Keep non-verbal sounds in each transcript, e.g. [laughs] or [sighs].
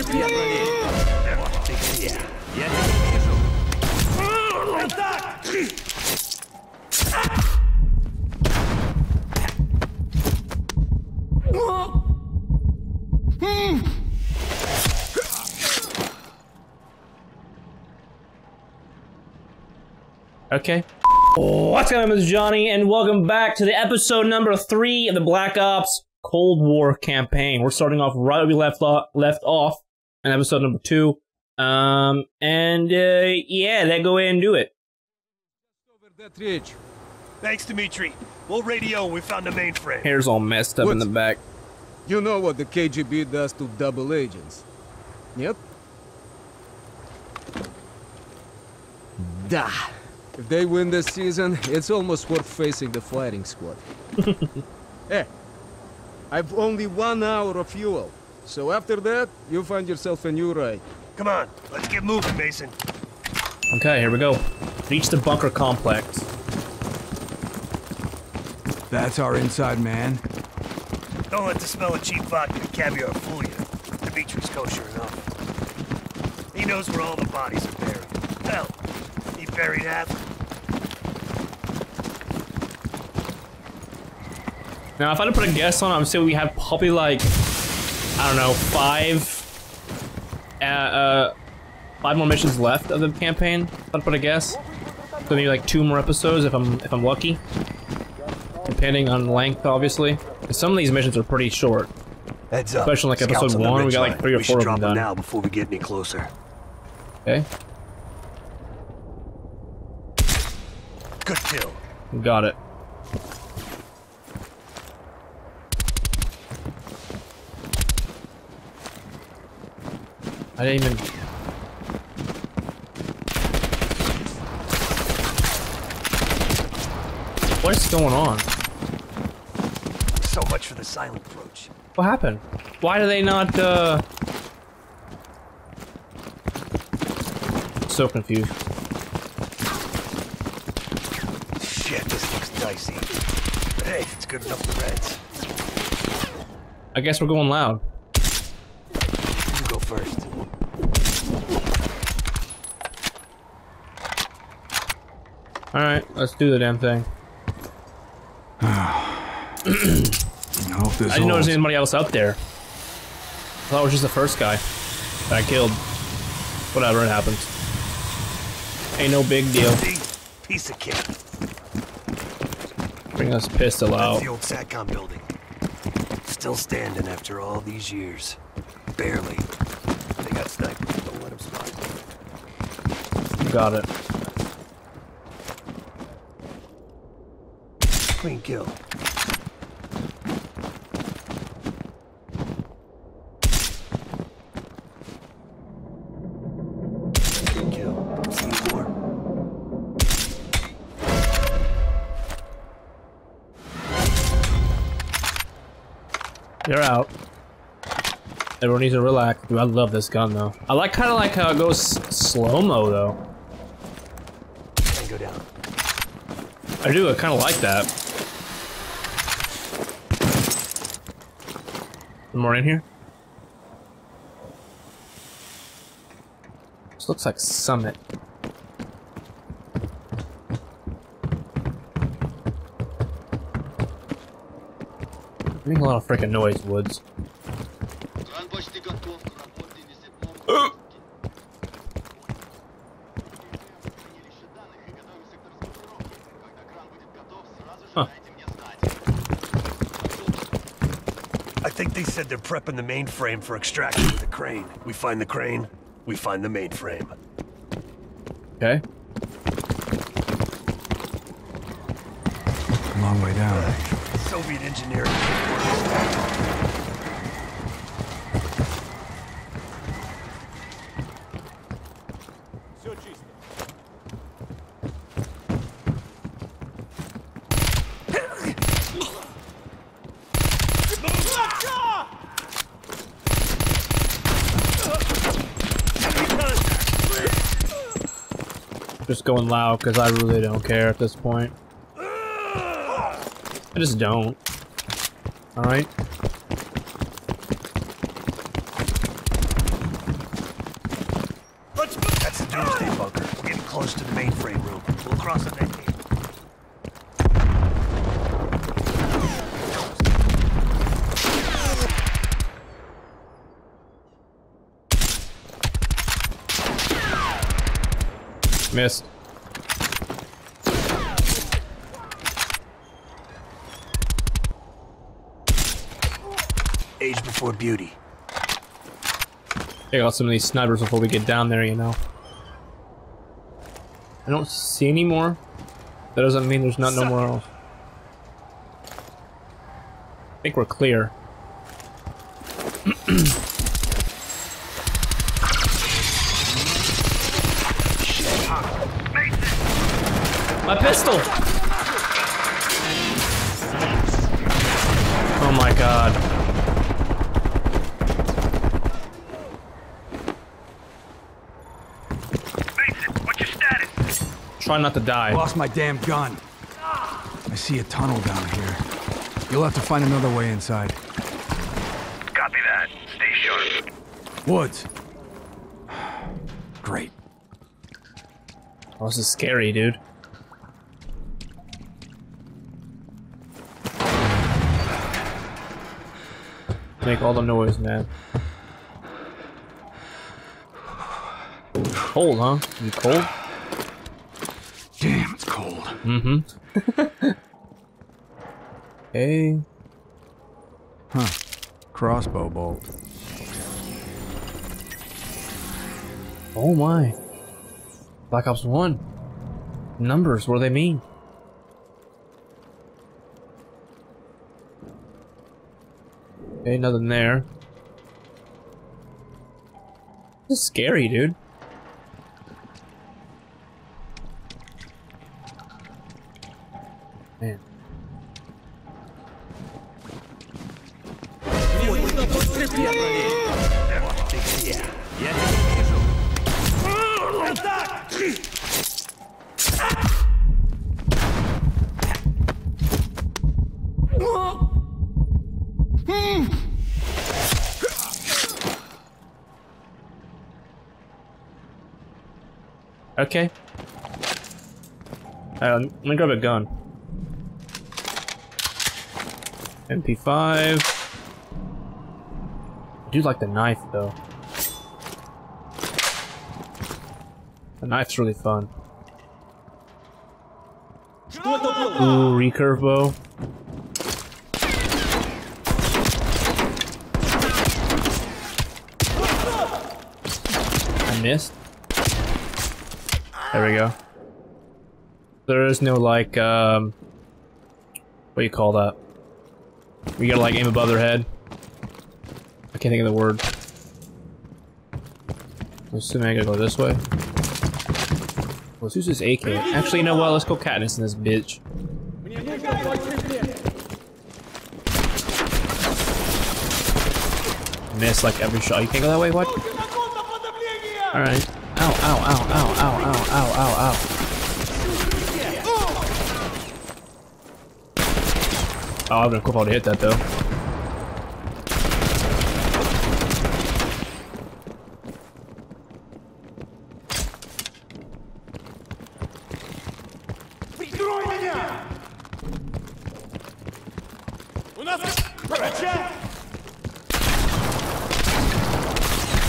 Я тебя вижу. Атак! Okay. What's going on, Mr. Johnny, and welcome back to the episode number three of the Black Ops Cold War campaign. We're starting off right where we left off, left off in episode number two. Um, and uh, yeah, let's go ahead and do it. Over that ridge. Thanks, Dimitri. We'll radio we found the mainframe. Hair's all messed up in the back. You know what the KGB does to double agents. Yep. Da. If they win this season, it's almost worth facing the fighting squad. [laughs] hey, I've only one hour of fuel. So after that, you find yourself a new ride. Come on, let's get moving, Mason. Okay, here we go. Reach the bunker complex. That's our inside man. Don't let the smell of cheap vodka and caviar fool you. Dimitri's kosher enough. He knows where all the bodies are buried. Hell, he buried half. Now, if I had to put a guess on, it, I would say we have probably like, I don't know, five, uh, uh, five more missions left of the campaign. I put a guess, so maybe like two more episodes if I'm if I'm lucky, depending on length, obviously. some of these missions are pretty short. Heads up. Especially like episode on one, we got like three or we four should of drop them done. now before we get any closer. Okay, Good kill. got it. I didn't even. What's going on? So much for the silent approach. What happened? Why do they not, uh... So confused. Shit, this looks dicey. But hey, it's good enough for Reds. I guess we're going loud. You go first. Alright, let's do the damn thing. [sighs] I hope this I didn't notice holds. anybody else up there. I thought it was just the first guy that I killed. Whatever, it happens. Ain't no big deal. See? Piece of kit. Bring this pistol out. That's the old SATCOM building. Still standing after all these years. Barely. They got snipers. Don't let them spot. Got it. Clean kill. Clean kill. More? You're out. Everyone needs to relax. Dude, I love this gun though. I like kind of like how it goes slow mo though. And go down. I do. I kind of like that. More in here. This looks like Summit. Making a lot of freaking noise, Woods. They're prepping the mainframe for extraction with the crane. We find the crane, we find the mainframe. Okay. Long way down. Soviet engineering. going loud because I really don't care at this point. I just don't. Alright? That's the doomsday bunker. We're getting close to the mainframe room. We'll cross it next Missed. Before beauty. Take out some of these snipers before we get down there, you know. I don't see any more. That doesn't mean there's not no more else. I think we're clear. [clears throat] Try not to die. Lost my damn gun. I see a tunnel down here. You'll have to find another way inside. Copy that. Stay sharp. Woods. [sighs] Great. Oh, this is scary, dude. Make all the noise, man. Cold, huh? You cold? Damn, it's cold. Mm-hmm. [laughs] hey. Huh. Crossbow bolt. Oh my. Black Ops 1. Numbers, what do they mean? Ain't nothing there. This is scary, dude. Let me grab a gun. MP5. I do like the knife though. The knife's really fun. Ooh, recurve bow. I missed. There we go. There is no like, um, what do you call that? We gotta like aim above their head. I can't think of the word. I'm assuming I gotta go this way. Let's use this AK. Actually, you know what? Let's go Katniss in this bitch. Miss like every shot. You can't go that way? What? Alright. Ow, ow, ow, ow, ow, ow, ow, ow, ow. Oh, I would have to hit that though.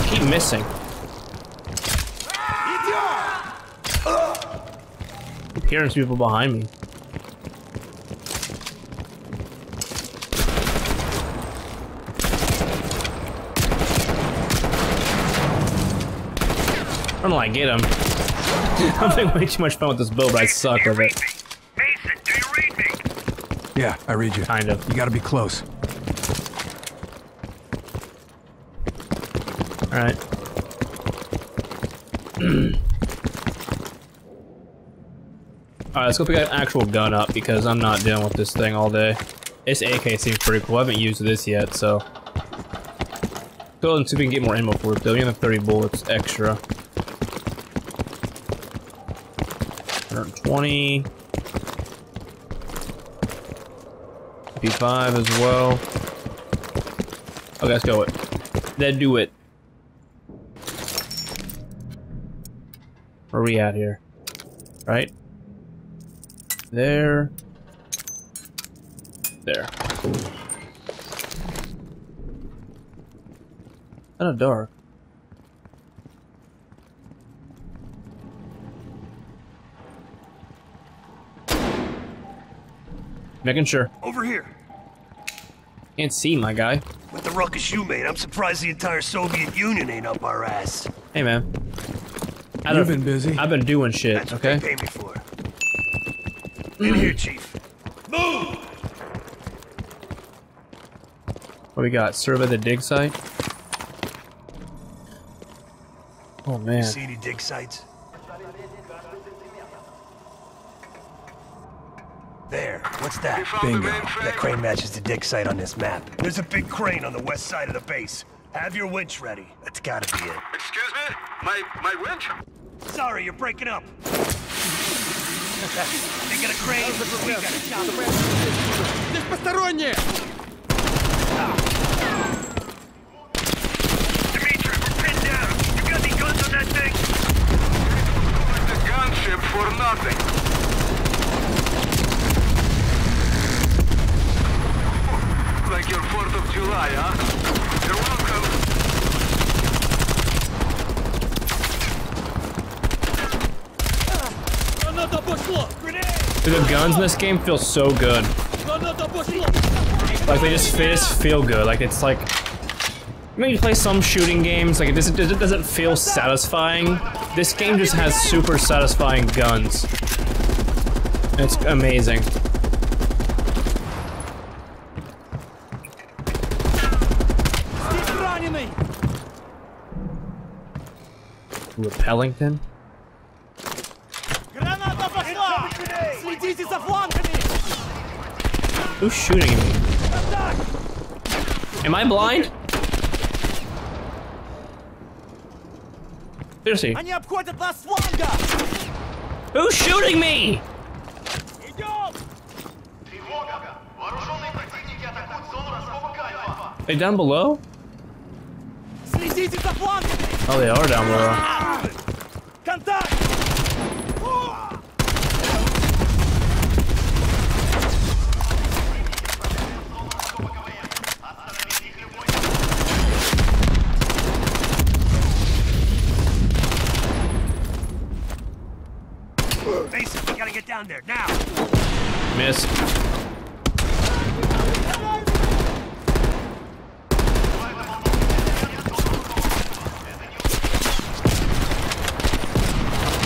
Keep missing. Who people behind me? I I get him. [laughs] I'm having way too much fun with this bow, but I suck with it. Mason, do you read me? Yeah, I read you. Kind of. You gotta be close. Alright. [clears throat] Alright, let's go pick an actual gun up because I'm not dealing with this thing all day. This AK seems pretty cool. I haven't used this yet, so. Go and see if we can get more ammo for it though. We have 30 bullets extra. 120. P5 as well. Okay, let's go it. Then do it. Where are we at here? Right? There. There. Kind of dark. Making sure. Over here. Can't see, my guy. With the ruckus you made, I'm surprised the entire Soviet Union ain't up our ass. Hey, man. I You've been busy. I've been doing shit, That's what okay? they pay me for. In here, Chief. Move! What we got? Survey the dig site? Oh, man. See any dig sites? There. What's that? Bingo. That crane matches the dig site on this map. There's a big crane on the west side of the base. Have your winch ready. That's gotta be it. Excuse me? My, my winch? Sorry, you're breaking up. [laughs] they got a crane, we got a chopper. Здесь посторонние! Dimitri, we're pinned down. You got any guns on that thing? The gunship for nothing. Guns in this game feel so good. Like they just, they just feel good. Like it's like, you know, you play some shooting games, like it doesn't, it doesn't feel satisfying. This game just has super satisfying guns. It's amazing. A Who's shooting me? Am I blind? Seriously. Who's shooting me? They down below? Oh, they are down below. Contact! Down there now! Missed.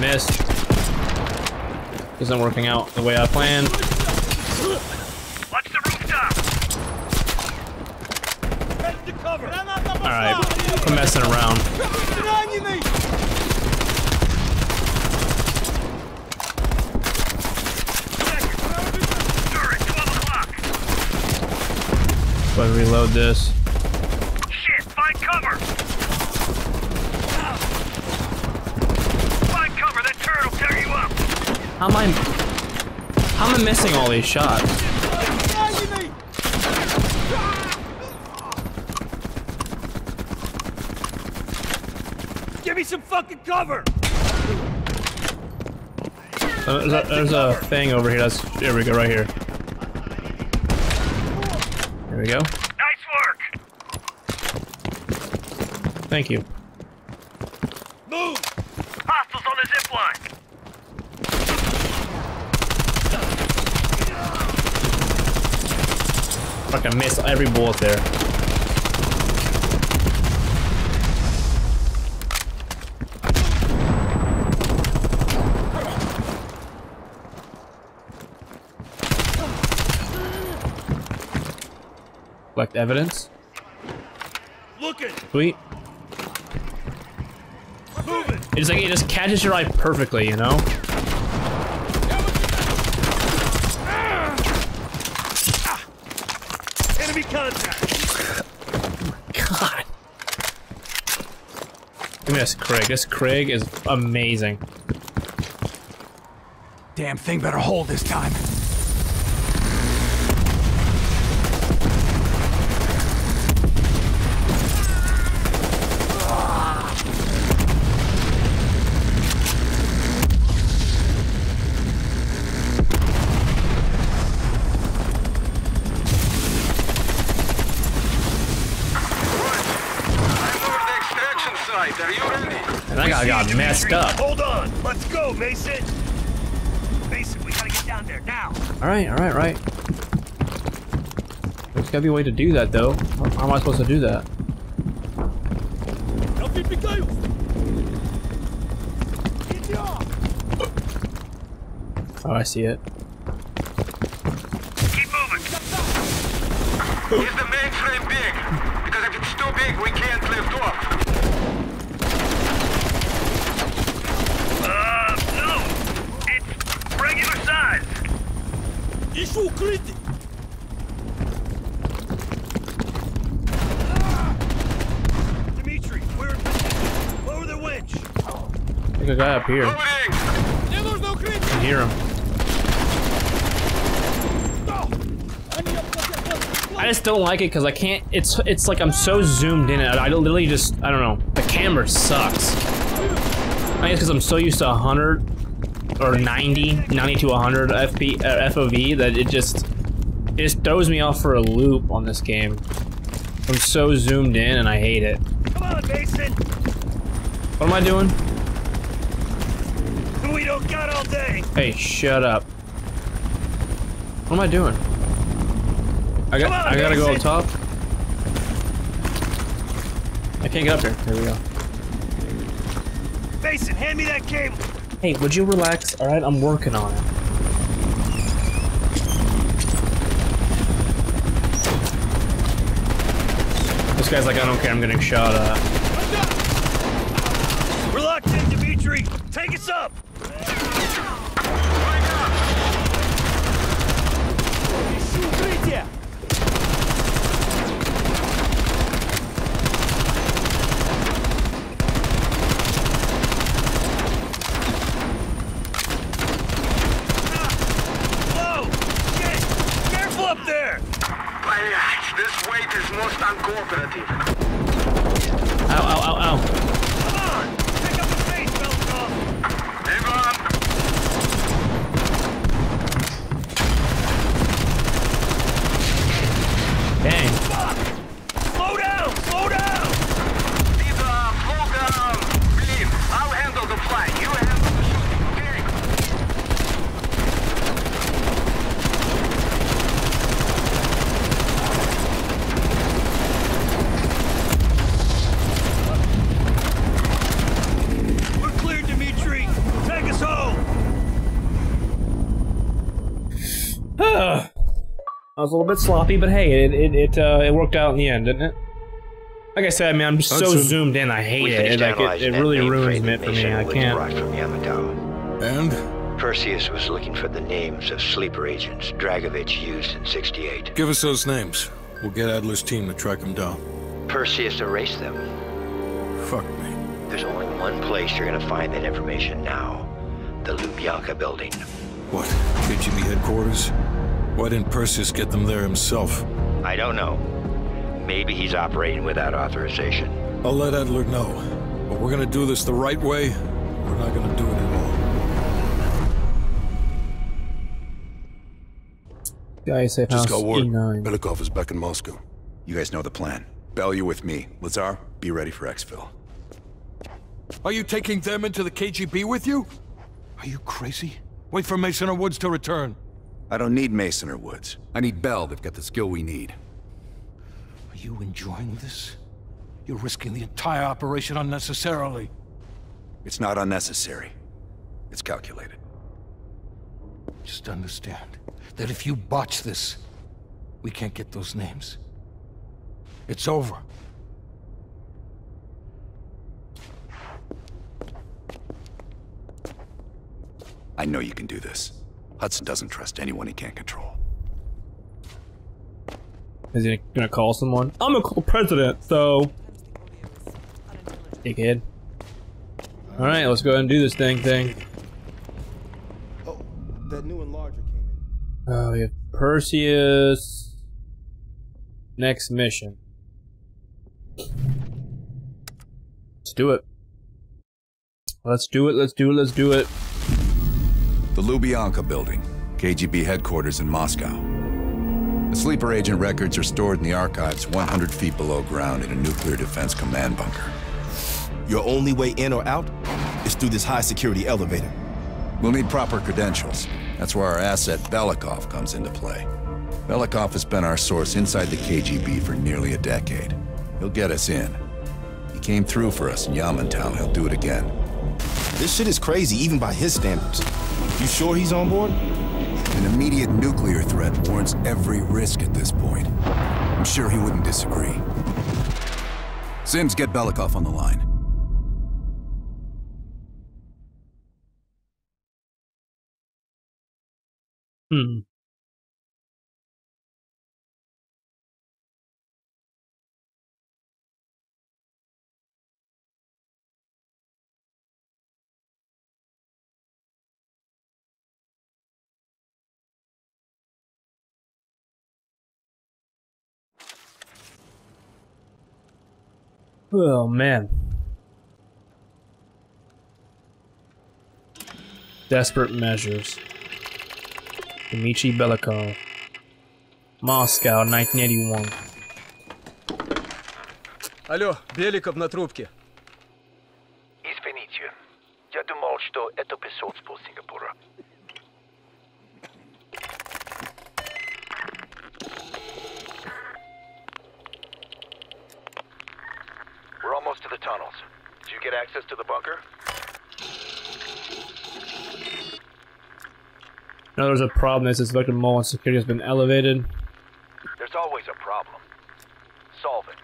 Missed. Isn't working out the way I planned. Watch the rooftop! Head! Alright, I'm messing around. gonna reload this. Shit, find cover! Find cover, that turret will tear you up! How am I... How am I missing all these shots? Give me some fucking cover! Uh, there's a, there's a thing over here. That's there we go, right here. There we go. Nice work! Thank you. Move! Hostiles on the zip line! Fucking missed every bullet there. Collect evidence. Looking! Sweet. Moving! It's like it just catches your eye perfectly, you know? Ah! Enemy contact! God. Give me this Craig. This Craig is amazing. Damn thing better hold this time. right. Are you ready? And that guy See got you, messed up. Hold on. Let's go, Mason. Mason, we gotta get down there now. All right, all right, all right. There's gotta be a way to do that, though. How, how am I supposed to do that? Oh, I see it. Keep moving. Is the mainframe big? Because if it's too big, we can't lift off. Uh, no. It's regular size. Dimitri, we're in position. Lower the winch. I think a guy up here. Moving! I can hear him. I just don't like it because I can't. It's it's like I'm so zoomed in. I, I literally just I don't know. The camera sucks. I guess because I'm so used to 100 or 90, 90 to 100 FP uh, FOV that it just it just throws me off for a loop on this game. I'm so zoomed in and I hate it. Come on, Mason. What am I doing? We don't got all day. Hey, shut up. What am I doing? I got. On, I gotta go up top. I can't get up here. There we go. Mason, hand me that cable. Hey, would you relax? All right, I'm working on it. This guy's like, I don't care. I'm getting shot at. We're locked in, Dimitri. Take us up. Whoa! Shit! Careful up there! This weight is most uncooperative. Ow, ow, ow, ow. Was a little bit sloppy, but hey, it it it, uh, it worked out in the end, didn't it? Like I said, man, I'm just so Hudson. zoomed in. I hate We it. It, like, it, it really ruins it for me. I Woods can't. from Yamantau. And? Perseus was looking for the names of sleeper agents Dragovich used in 68. Give us those names. We'll get Adler's team to track them down. Perseus erased them. Fuck me. There's only one place you're gonna find that information now. The Lubyanka building. What? KGB headquarters? Why didn't Perseus get them there himself? I don't know. Maybe he's operating without authorization. I'll let Adler know. But we're gonna do this the right way. We're not gonna do it at all. Guys, safe Just house got word. E9. Belikov is back in Moscow. You guys know the plan. Bell, you're with me. Lazar, be ready for exfil. Are you taking them into the KGB with you? Are you crazy? Wait for Mason or Woods to return. I don't need Mason or Woods. I need Bell. They've got the skill we need. Are you enjoying this? You're risking the entire operation unnecessarily. It's not unnecessary. It's calculated. Just understand that if you botch this, we can't get those names. It's over. I know you can do this. Hudson doesn't trust anyone he can't control. Is he gonna call someone? I'm gonna call president, so. Dickhead. Alright, let's go ahead and do this dang thing. Oh, that new enlarger came in. Oh, we have Perseus. Next mission. Let's do it. Let's do it, let's do it, let's do it. The Lubyanka building, KGB headquarters in Moscow. The sleeper agent records are stored in the archives 100 feet below ground in a nuclear defense command bunker. Your only way in or out is through this high security elevator. We'll need proper credentials. That's where our asset Belikov comes into play. Belikov has been our source inside the KGB for nearly a decade. He'll get us in. He came through for us in Yamantau. He'll do it again. This shit is crazy, even by his standards. You sure he's on board? An immediate nuclear threat warrants every risk at this point. I'm sure he wouldn't disagree. Sims, get Belikov on the line. Hmm. Oh, man. Desperate measures. Dimitri Belikov. Moscow, 1981. Алло, Беликов на трубке. Problem is suspected mole and security has been elevated. There's always a problem. Solve it.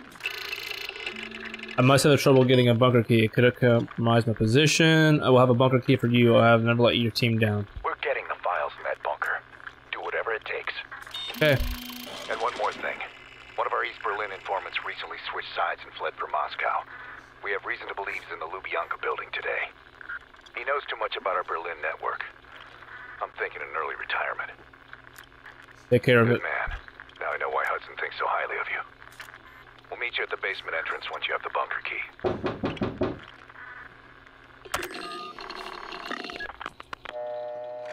I must have trouble getting a bunker key. It could have compromised my position. I will have a bunker key for you. I have never let your team down. We're getting the files in that bunker. Do whatever it takes. Okay. And one more thing. One of our East Berlin informants recently switched sides and fled for Moscow. We have reason to believe he's in the Lubyanka building today. He knows too much about our Berlin network. I'm thinking an early retirement. Take care of Good it. man. Now I know why Hudson thinks so highly of you. We'll meet you at the basement entrance once you have the bunker key.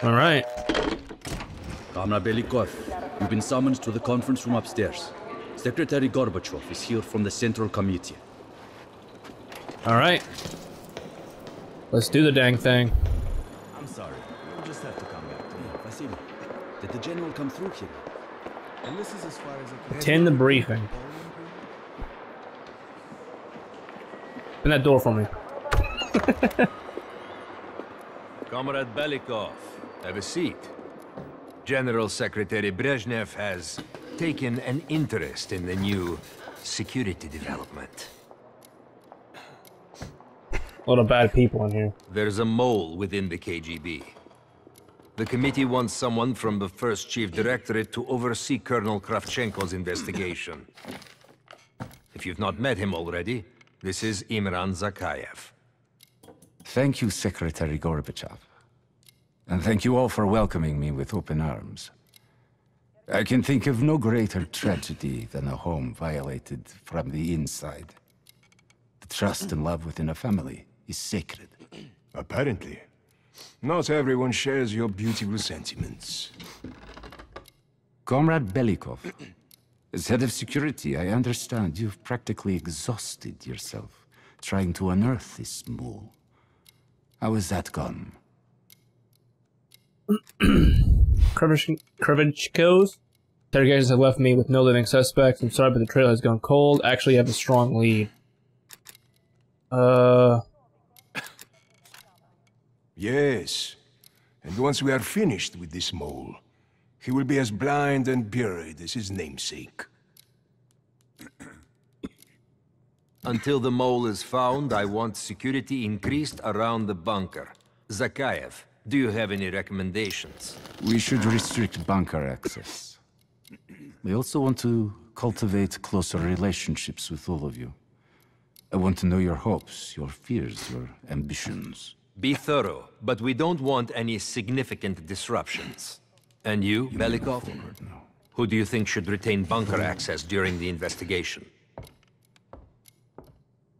All right. Comrade Belikov, you've been summoned to the conference room upstairs. Secretary Gorbachev is here from the Central Committee. All right. Let's do the dang thing. The general come through here? And this is as far as I can. Attend the briefing. Open that door for me. [laughs] Comrade Belikov, have a seat. General Secretary Brezhnev has taken an interest in the new security development. A lot of bad people in here. There's a mole within the KGB. The committee wants someone from the first chief directorate to oversee Colonel Kravchenko's investigation. If you've not met him already, this is Imran Zakhaev. Thank you, Secretary Gorbachev. And thank you all for welcoming me with open arms. I can think of no greater tragedy than a home violated from the inside. The trust and love within a family is sacred. Apparently. Not everyone shares your beautiful sentiments. Comrade Belikov, [clears throat] as head of security, I understand you've practically exhausted yourself trying to unearth this mole. How has that gone? [clears throat] Kravchenko's interrogations have left me with no living suspects. I'm sorry, but the trail has gone cold. Actually, I have a strong lead. Uh, Yes. And once we are finished with this mole, he will be as blind and buried as his namesake. Until the mole is found, I want security increased around the bunker. Zakhaev, do you have any recommendations? We should restrict bunker access. We also want to cultivate closer relationships with all of you. I want to know your hopes, your fears, your ambitions. Be thorough, but we don't want any significant disruptions. And you, Belikov? Who do you think should retain bunker access during the investigation?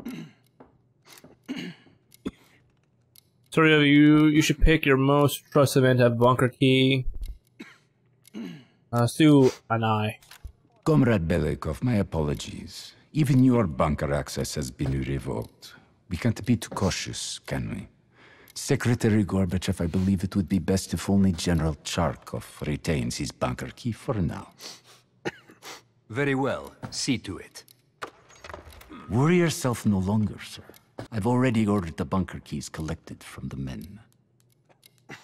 [clears throat] three of you, you should pick your most trusted man to have bunker key. Uh, Stu and I. Comrade Belikov, my apologies. Even your bunker access has been revoked. We can't be too cautious, can we? Secretary Gorbachev, I believe it would be best if only General Charkov retains his bunker key for now. [coughs] Very well. See to it. Worry yourself no longer, sir. I've already ordered the bunker keys collected from the men.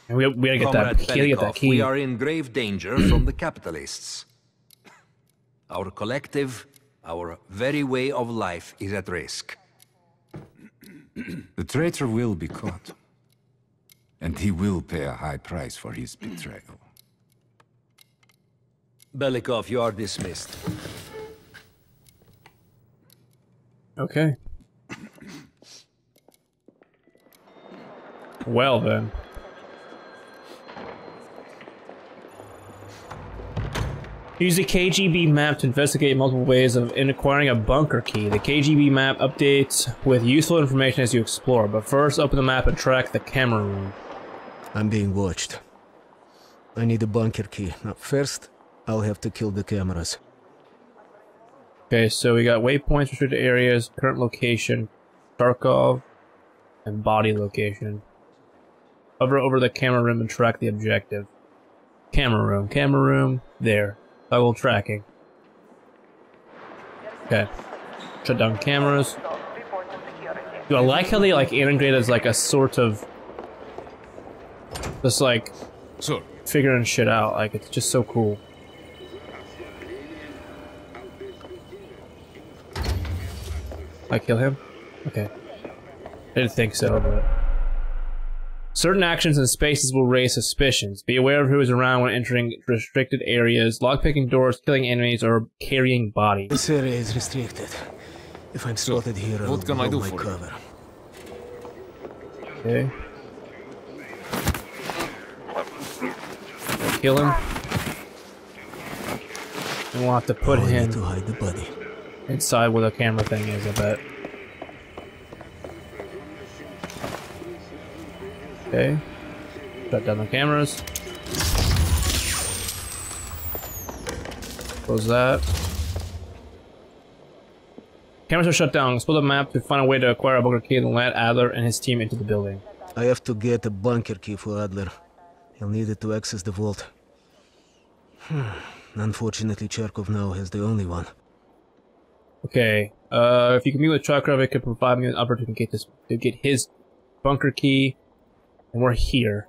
And we, we gotta get Comrade that key, get that key. we are in grave danger [coughs] from the capitalists. Our collective, our very way of life is at risk. The traitor will be caught. And he will pay a high price for his betrayal. [clears throat] Belikov, you are dismissed. Okay. Well then. Use the KGB map to investigate multiple ways of in acquiring a bunker key. The KGB map updates with useful information as you explore, but first open the map and track the camera room. I'm being watched. I need a bunker key. Now, first, I'll have to kill the cameras. Okay, so we got waypoints, restricted areas, current location, Charkov, and body location. Hover over the camera room and track the objective. Camera room, camera room, there. Toggle tracking. Okay. Shut down cameras. Do I like how they like integrate as like a sort of just like Sir. figuring shit out. Like it's just so cool. I kill him? Okay. I didn't think so, but... Certain actions and spaces will raise suspicions. Be aware of who is around when entering restricted areas, lockpicking doors, killing enemies, or carrying bodies. This area is restricted. If I'm spotted here, I'll what can I do my for you? cover. Okay. Kill him. And we'll have to put Oh, him to hide the body. inside where the camera thing is, I bet. Okay. Shut down the cameras. Close that. Cameras are shut down. Explore the map to find a way to acquire a bunker key and let Adler and his team into the building. I have to get a bunker key for Adler. He'll need it to access the vault. Hmm. Unfortunately, Charkov now has the only one. Okay. Uh, if you can meet with Charkov, it could provide me an opportunity to get this to get his bunker key, and we're here.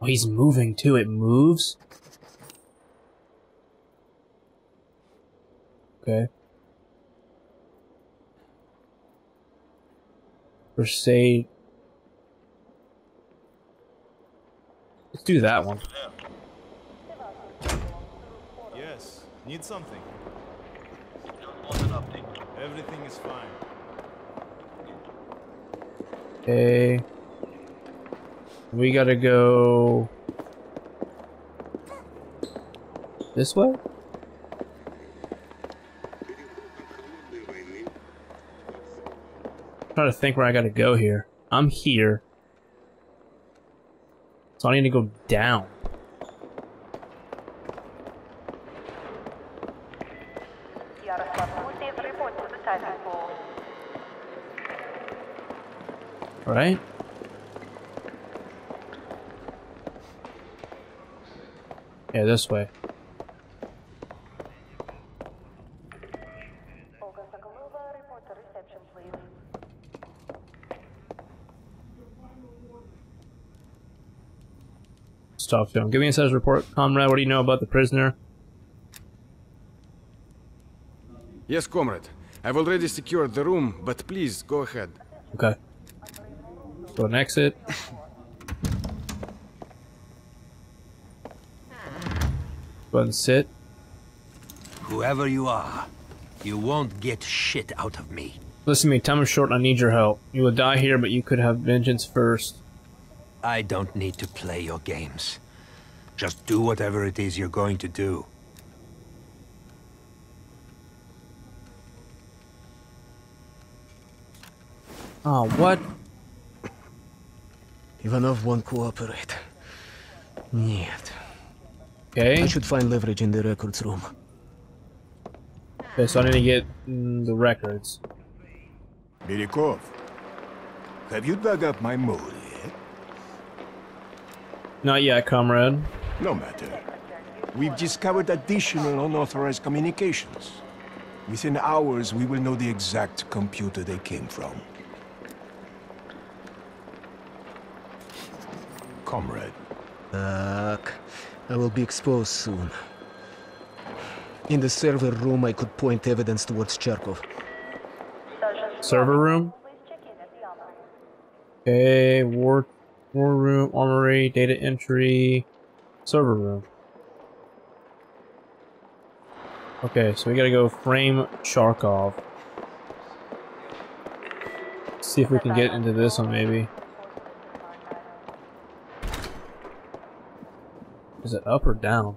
Oh, he's moving too. It moves. Okay. Crusade. Do that one. Yes, need something. Everything is fine. Okay. We gotta go... This way? trying to think where I gotta go here. I'm here. So I need to go down. Right? Yeah, this way. Stop him. Give me a status report, comrade. What do you know about the prisoner? Yes, comrade. I've already secured the room, but please, go ahead. Okay. Go and exit. Go ahead and sit. Whoever you are, you won't get shit out of me. Listen to me, time is short and I need your help. You will die here, but you could have vengeance first. I don't need to play your games. Just do whatever it is you're going to do. Oh, what? Ivanov won't cooperate. Нет. Okay. I should find leverage in the records room. Okay, so I need to get mm, the records. Belikov, have you dug up my mold? Not yet, comrade. No matter. We've discovered additional unauthorized communications. Within hours, we will know the exact computer they came from. Comrade. Fuck. I will be exposed soon. In the server room, I could point evidence towards Charkov. Server room. Okay, war, war room, armory, data entry, server room. Okay, so we gotta go frame Charkov. See if we can get into this one, maybe. Is it up or down?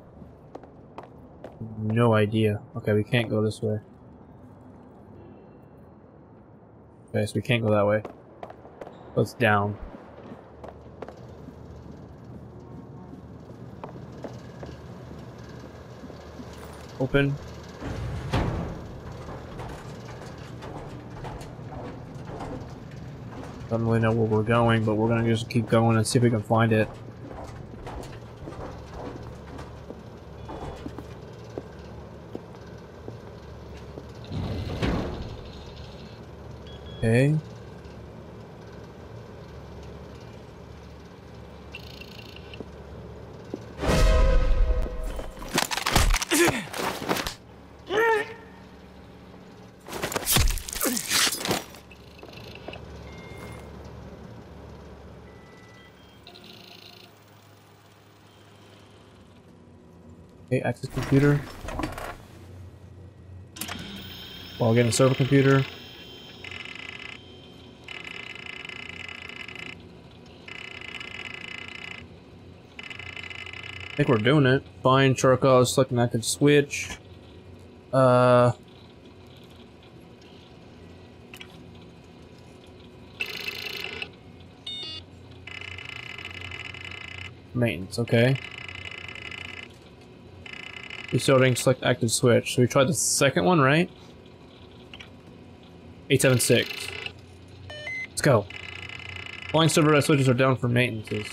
No idea. Okay, we can't go this way. Okay, so we can't go that way. So it's down. Open. Don't really know where we're going, but we're gonna just keep going and see if we can find it. Okay. Access computer. While getting server computer. I think we're doing it. Find Charkov, select an active switch. Uh. Maintenance, okay. Restarting select active switch. So we tried the second one, right? 876. Let's go. Flying server switches are down for maintenances.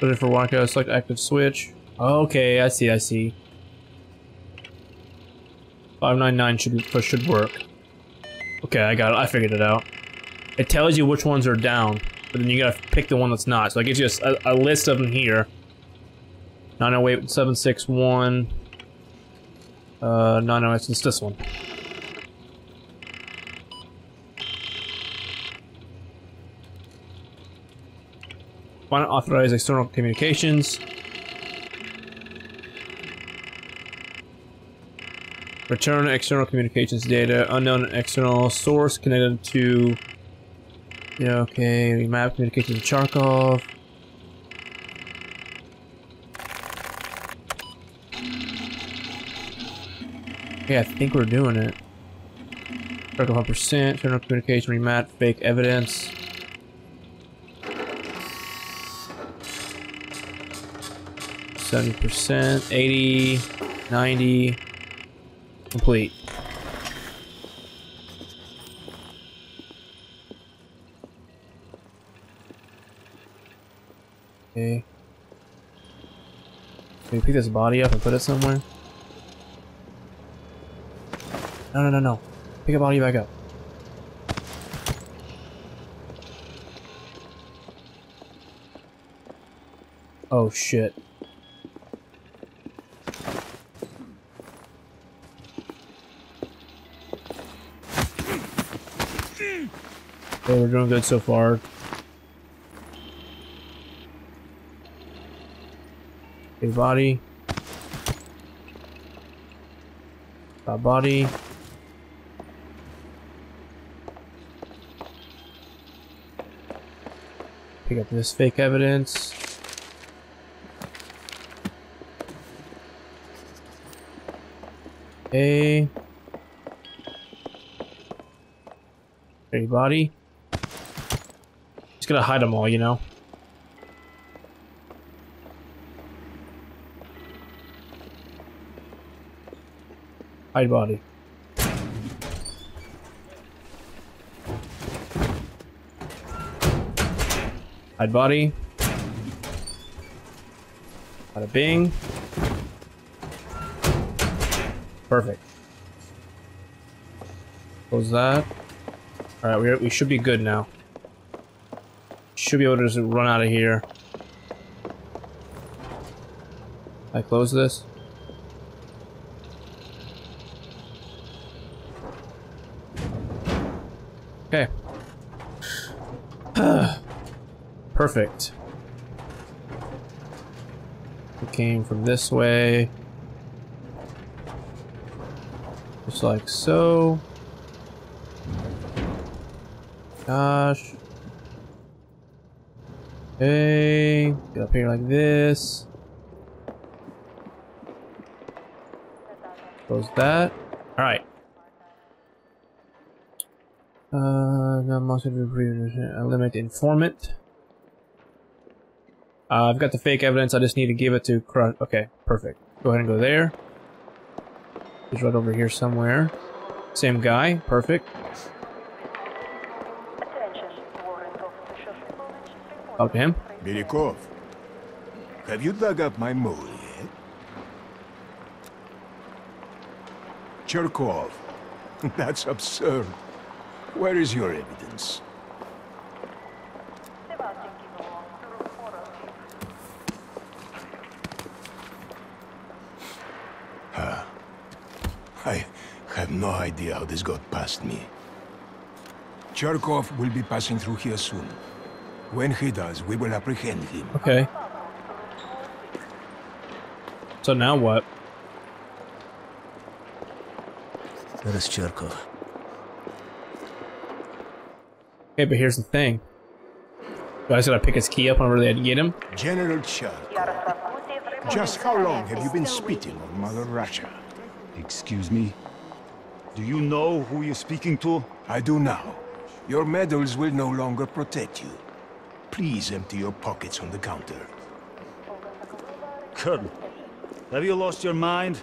Put for Waka, select active switch. Okay, I see, I see. 599 should should work. Okay, I got it. I figured it out. It tells you which ones are down, but then you gotta pick the one that's not. So it gives you a, a list of them here. 908 761. Uh, 908, it's this one. Find authorize external communications. Return external communications data. Unknown external source connected to. Yeah, okay. Remap communications to Charkov. Okay, I think we're doing it. Charkov 100%. Internal communication remap. Fake evidence. Seventy percent, 80, 90, complete. Okay. Can we pick this body up and put it somewhere? No, no, no, no. Pick a body back up. Oh shit. Okay, we're doing good so far. Okay, body. Body. Pick up this fake evidence. Okay. Okay, body. Just gonna hide them all, you know? Hide body. Hide body. Bada bing. Perfect. Close that. Alright, we, we should be good now. Should be able to just run out of here. I close this? Perfect. We came from this way. Just like so. Gosh. Okay. Get up here like this. Close that. Alright. Uh, now must eliminate informant. Uh, I've got the fake evidence. I just need to give it to Crush. Okay, perfect. Go ahead and go there. He's right over here somewhere. Same guy. Perfect. Talk to him. Belikov, have you dug up my mole yet? Charkov, [laughs] that's absurd. Where is your evidence? Huh. I have no idea how this got past me. Charkov will be passing through here soon. When he does, we will apprehend him. Okay. So now what? That is Charkov. Okay, but here's the thing. Do I just gotta pick his key up whenever they get him? General Charkov, just how long have you been spitting on Mother Russia? Excuse me? Do you know who you're speaking to? I do now. Your medals will no longer protect you. Please empty your pockets on the counter. Colonel, have you lost your mind?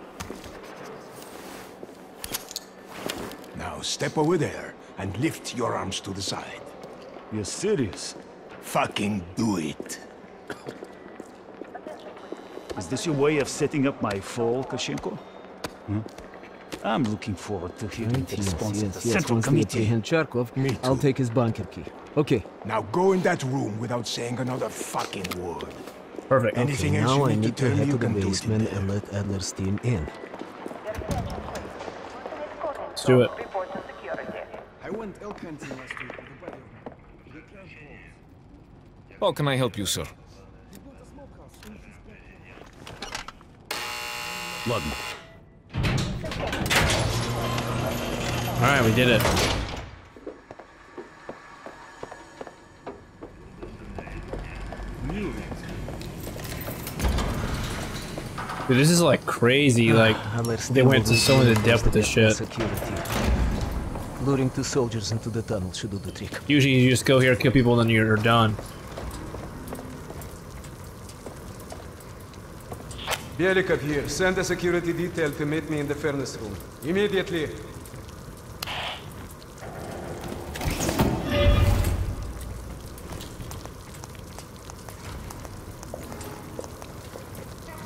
Now step over there and lift your arms to the side. You're serious? Fucking do it. Is this your way of setting up my fall, Kashenko? Hmm? I'm looking forward to hearing the response of the Central Once they Committee. apprehend Cherkov, Me I'll too. take his bunker key. Okay. Now go in that room without saying another fucking word. Perfect. Anything okay, else now you I need need to to tell me, head you to the can do it in basement there. and let Adler's team in. Let's do it. I went elk hunting last week with a buddy of mine. How can I help you, sir? Ладно. Alright, we did it. Dude, this is like crazy, ah, like, they went to so into be depth with this shit. Security. Luring two soldiers into the tunnel should do the trick. Usually you just go here, kill people, and then you're done. Belikov here. Send a security detail to meet me in the furnace room. Immediately.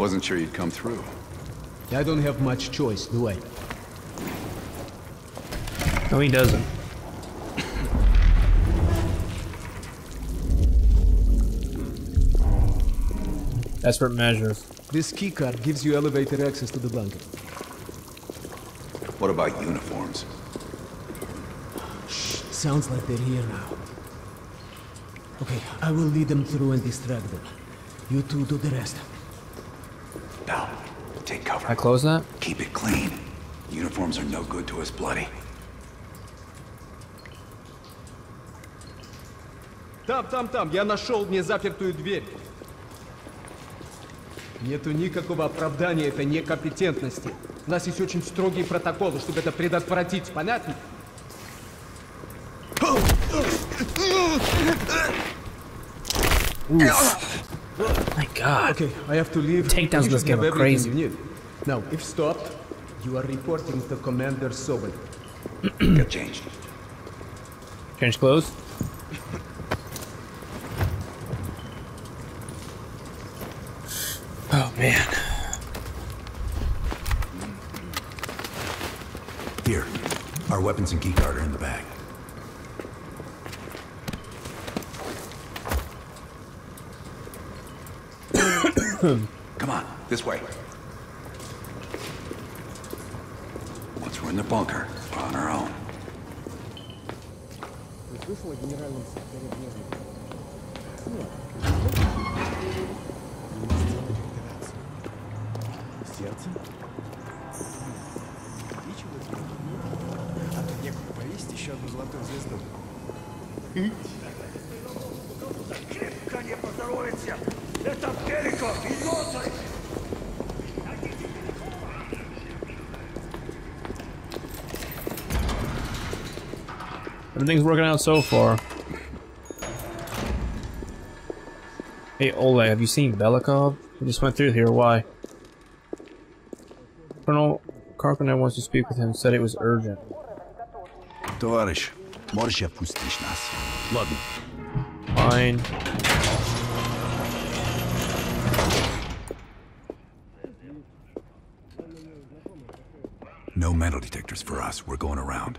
I wasn't sure you'd come through. I don't have much choice, do I? No, he doesn't. Desperate measures. This keycard gives you elevated access to the bunker. What about uniforms? Shh, Sounds like they're here now. Okay, I will lead them through and distract them. You two do the rest. I close that? Keep it clean. Uniforms are no good to us bloody. Там, там, там, я нашел незапертую дверь. Нету никакого оправдания этой некомпетентности. У нас есть очень строгие протоколы, чтобы это предотвратить, понятно? My god. Okay, I have to leave. Takedowns You this game are everything crazy. Now, if stopped, you are reporting to Commander Sobel. Get changed. Change clothes? oh, man. Here. Our weapons and keycard are in the bag. [coughs] Come on, this way. Bunker, we're on our own. Сердце? Звезду. Everything's working out so far. Hey Oleg, have you seen Belikov? We just went through here, why? Colonel Carpenter wants to speak with him, said it was urgent. Товарищ, можешь отпустить нас? Ладно. Fine. No metal detectors for us. We're going around.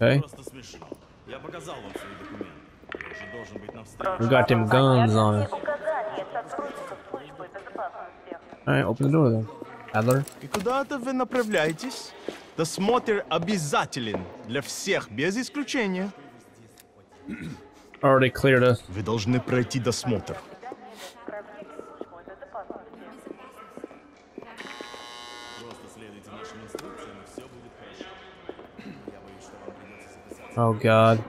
Okay. Просто смешно. Я показал вам свои документы. Я же должен быть на встрече. We got them guns on us. Alright, open the door then. Adler. И куда-то вы направляетесь? Досмотр обязателен для всех, без исключения. Already cleared us. Вы должны пройти досмотр. Oh god.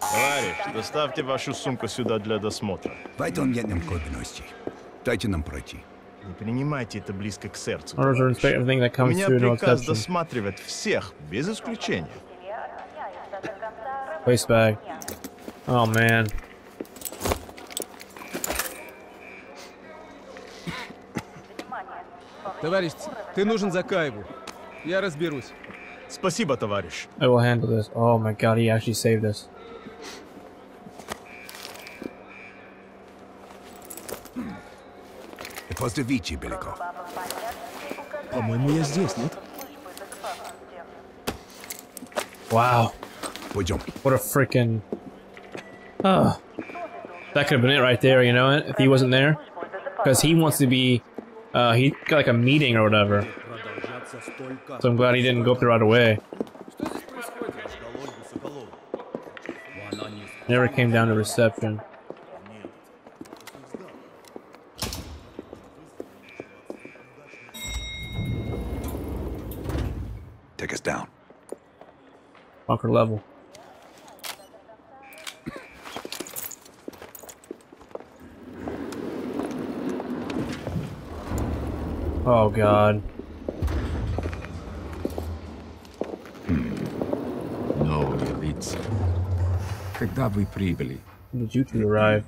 Товарищ, доставьте вашу сумку сюда для досмотра. Weitergehen Кодности. Дайте нам пройти. Не принимайте это близко к сердцу. Orders to inspect everything that У comes меня through, no приказ exception. досматривать всех, без исключения. Waste bag. Oh man. Товарищ, ты нужен Закаеву. Я разберусь. Спасибо, товарищ. I will handle this. Oh my god, he actually saved us. Поздравите, Беликов. По-моему, я здесь, нет? Wow. Пойдем. What a freaking. Oh. That could have been it right there, you know, if he wasn't there. Because he wants to be. Uh, he got like a meeting or whatever. So I'm glad he didn't go up there right away. Never came down to reception. Take us down. Bunker level. Oh god. No, Yelitsa Когда вы прибыли? When did you two arrive?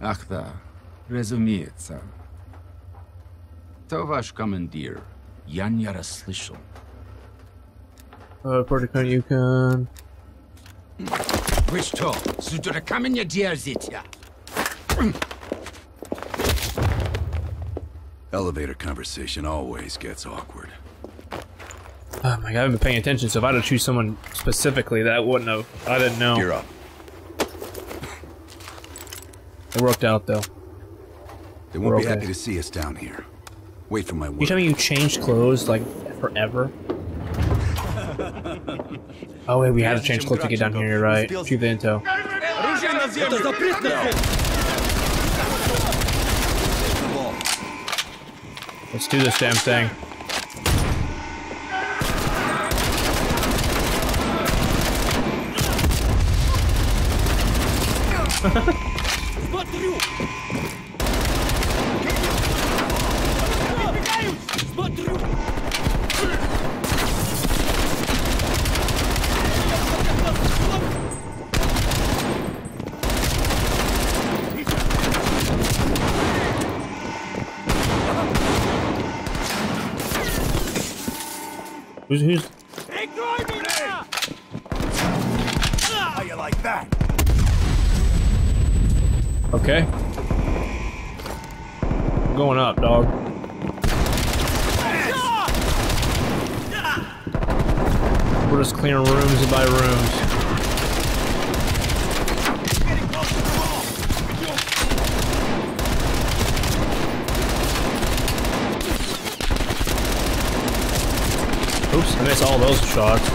Ах да, разумеется. То ваш командир. Я не расслышал. Uh, Porticon Yukon. Вы что, с дураками не дерзите? Elevator conversation always gets awkward. Oh my god, I haven't been paying attention, so if I'd have choose someone specifically, that wouldn't have. I didn't know. You're up. It worked out, though. They won't We're be okay. happy to see us down here. Wait for my word. You tell me you changed clothes, like, forever? [laughs] oh wait, we had to change clothes to get down here, right? Shoot the intel. Let's do this damn thing. Смотрю! Смотрю! Who's who's Прикрой меня! How you like that? Okay. Going up, dog. We're just clearing rooms by rooms. Oops, I missed all those shots.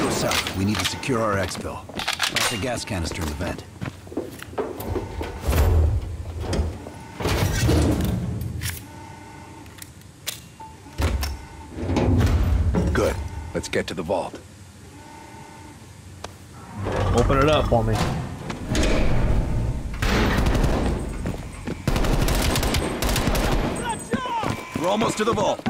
Go south. We need to secure our exfil. Plant a gas canister in the vent. Good. Let's get to the vault. Open it up for me. We're almost to the vault.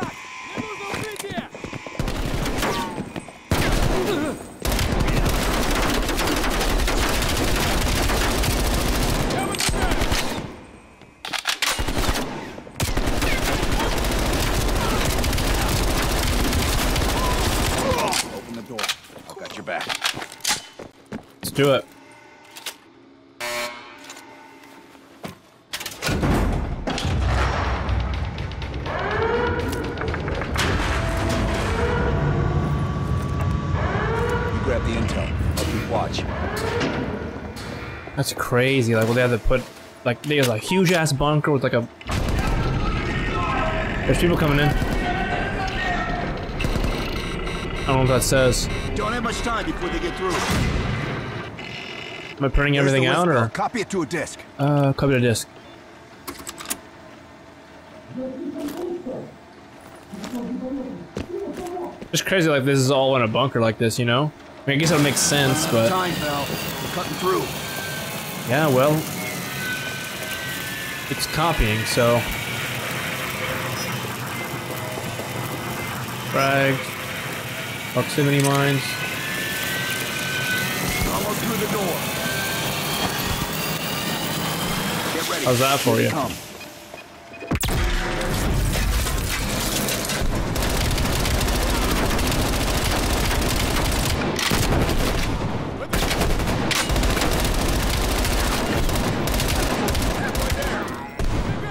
That's crazy. Like, well, they had to put, like, there's a huge ass bunker with like a. There's people coming in. I don't know what that says. Don't have much time before they get through. Am I printing There's everything out or? Copy it to a disk. Uh, copy the disc. It's crazy, like this is all in a bunker like this, you know? I, mean, I guess it would make sense, but Time, pal. We're cutting through. Yeah, well, it's copying, so. Frag, proximity mines. Almost through the door. Get ready. How's that for you? come.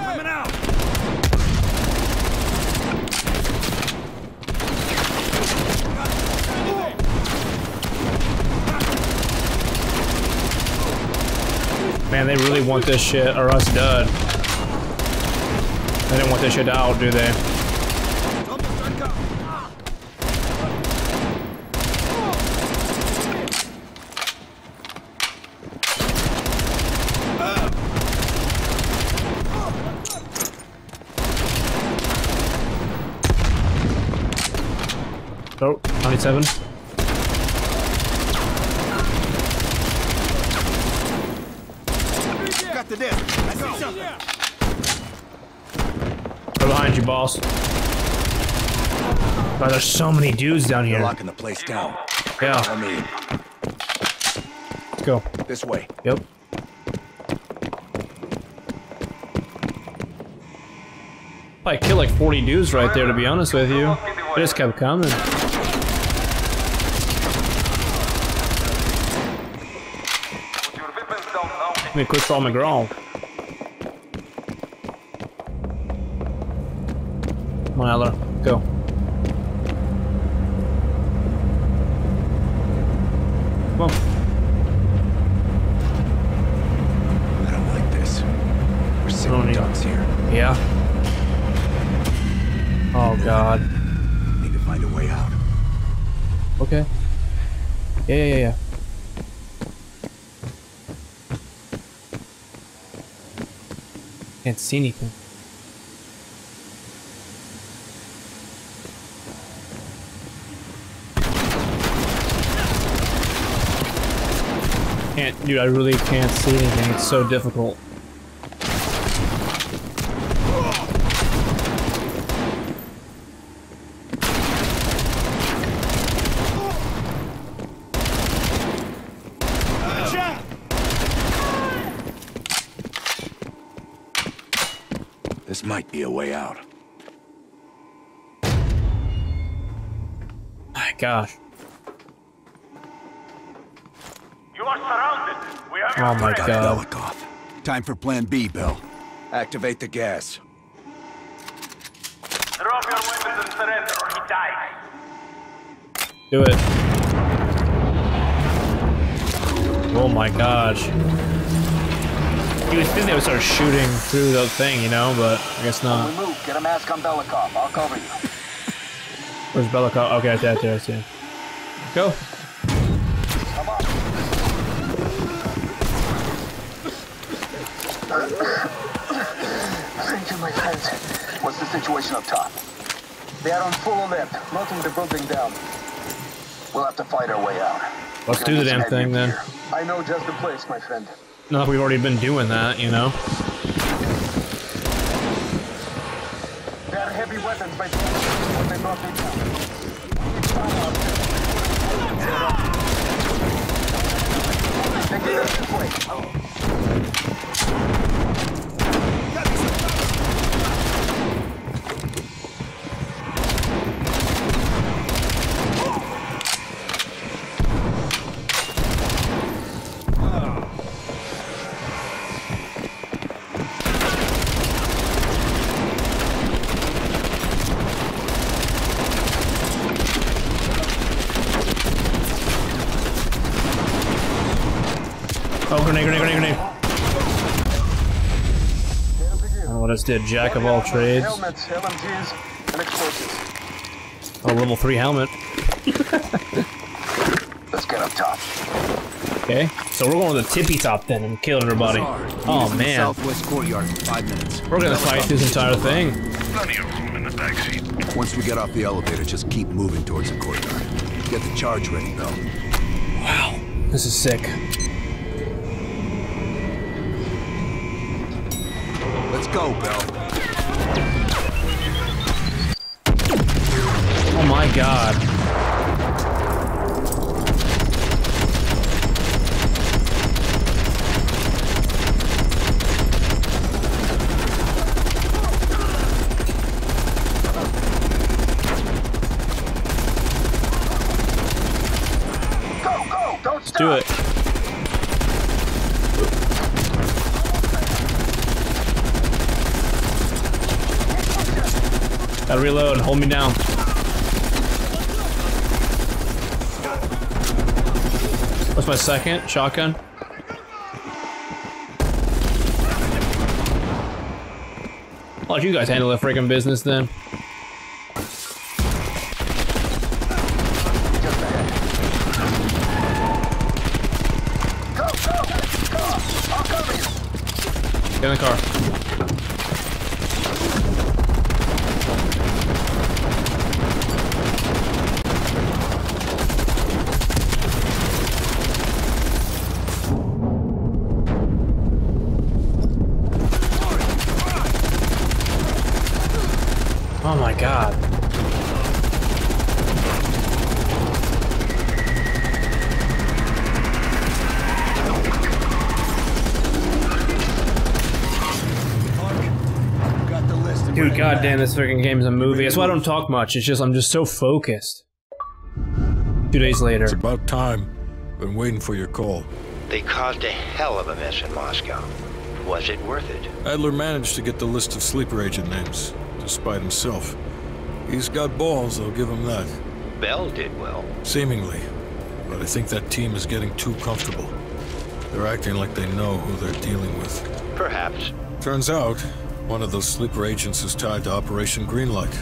Coming out! Man, they really want this shit or us dead. They didn't want this shit out, do they? Oh, 97. Got the disk. I. Right behind you, boss. God, there's so many dudes down here. locking the place down. Yeah. Follow me. Let's go. This way. Yep. Probably killed like 40 dudes right there, to be honest with you. They just kept coming. Give me quick draw McGraw. Come on, Adler. Go. Come on. I don't like this. We're sitting ducks here. Yeah. Oh, God. Need to find a way out. Okay. Yeah, yeah, yeah. Can't see anything. Can't, dude, I really can't see anything. It's so difficult. This might be a way out. My gosh. You are surrounded. We have Oh my Got god. Belikov. Time for Plan B, Bill. Activate the gas. Drop your weapons and surrender or he dies. Do it. Oh my gosh. You would think they would start shooting through the thing, you know, but I guess not. We move. Get a mask on Belikov. I'll cover you. Where's Belikov? Okay, I see, I see, I see. Go. Thank you, my friends. What's the situation up top? They are on full alert, locking the building down. We'll have to fight our way out. Let's do the damn thing then. I know just the place, my friend. Not that we've already been doing that, you know? There are heavy weapons by but they brought me down. Take it this way. I don't what I just did. Jack of all trades. Helmets, LMGs, and explosives. Oh, level 3 helmet. Let's get up top. Okay, so we're going to the tippy top then and kill everybody. Oh man, Southwest courtyard in five minutes. we're gonna fight this entire thing. Plenty of room in the backseat. Once we get off the elevator, just keep moving towards the courtyard. Get the charge ready, Bill. This is sick. Go, Bill. Oh my god. Go, go, don't Let's do it. Reload. Hold me down. What's my second? Shotgun? I'll let you guys handle the freaking business then. Dude, ready. goddamn, this freaking game is a movie. That's why I don't talk much. It's just I'm just so focused. Two days later. It's about time. Been waiting for your call. They caused a hell of a mess in Moscow. Was it worth it? Adler managed to get the list of sleeper agent names, despite himself. He's got balls, I'll give him that. Bell did well. Seemingly. But I think that team is getting too comfortable. They're acting like they know who they're dealing with. Perhaps. Turns out, one of those sleeper agents is tied to Operation Greenlight.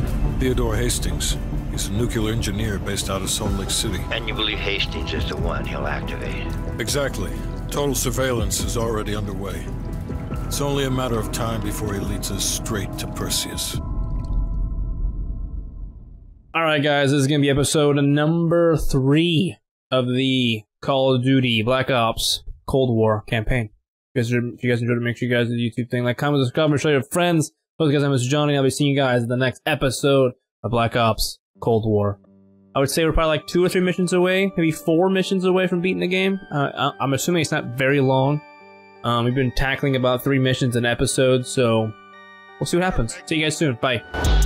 Theodore Hastings. He's a nuclear engineer based out of Salt Lake City. And you believe Hastings is the one he'll activate? Exactly. Total surveillance is already underway. It's only a matter of time before he leads us straight to Perseus. Alright, guys, this is going to be episode number three of the Call of Duty Black Ops Cold War campaign. If you guys, enjoyed it, make sure you guys do the YouTube thing, like, comment, subscribe, and show your friends. Those guys, I'm Mr. Johnny. I'll be seeing you guys in the next episode of Black Ops Cold War. I would say we're probably like two or three missions away, maybe four missions away from beating the game. Uh, I'm assuming it's not very long. Um, we've been tackling about three missions an episode, so we'll see what happens. See you guys soon. Bye.